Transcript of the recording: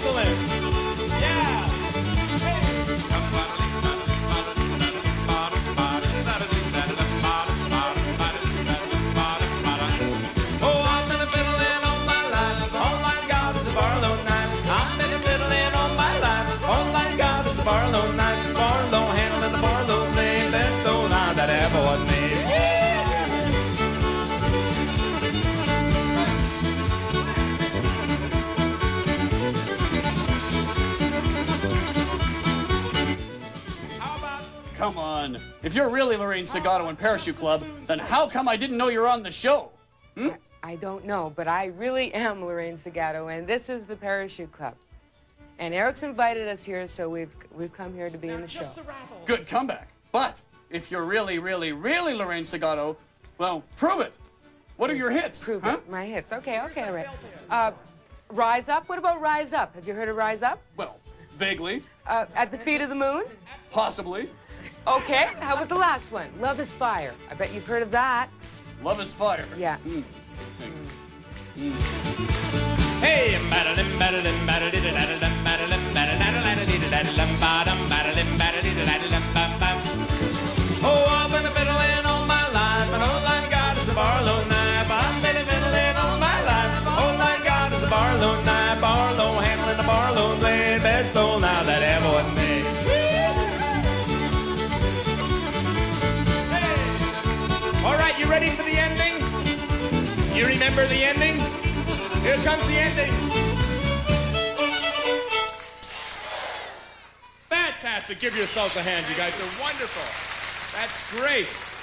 Excellent. Come on. If you're really Lorraine Segato and Parachute Club, then how come I didn't know you're on the show? Hmm? I don't know, but I really am Lorraine Segato, and this is the Parachute Club. And Eric's invited us here, so we've we've come here to be in the show. The Good comeback. But if you're really, really, really Lorraine Segato, well, prove it. What are your hits? Prove huh? it. My hits. Okay, okay, all right. Uh, Rise Up. What about Rise Up? Have you heard of Rise Up? Well, vaguely, Uh, at the feet of the moon. possibly. Okay. How about the last one? Love is Fire. I bet you've heard of that. Love is fire. Yeah. Hey, Madeline, Madeline, Madeline, Madeline, Madeline, Madeline, Madeline, bottom, Madeline, Madeline, Madeline, bam, bam. Oh, I've been a fiddling all my life, and all I've got is a Barlow knife. I've been a fiddling all my life, all I've got is a Barlow knife. Barlow handling the Barlow blade, best old knife ending? You remember the ending? Here comes the ending. Fantastic. Give yourselves a hand. You guys are wonderful. That's great.